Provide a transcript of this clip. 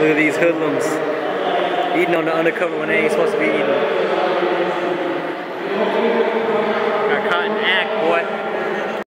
Look at these hoodlums. Eating on the undercover when they ain't supposed to be eating. Got caught in act.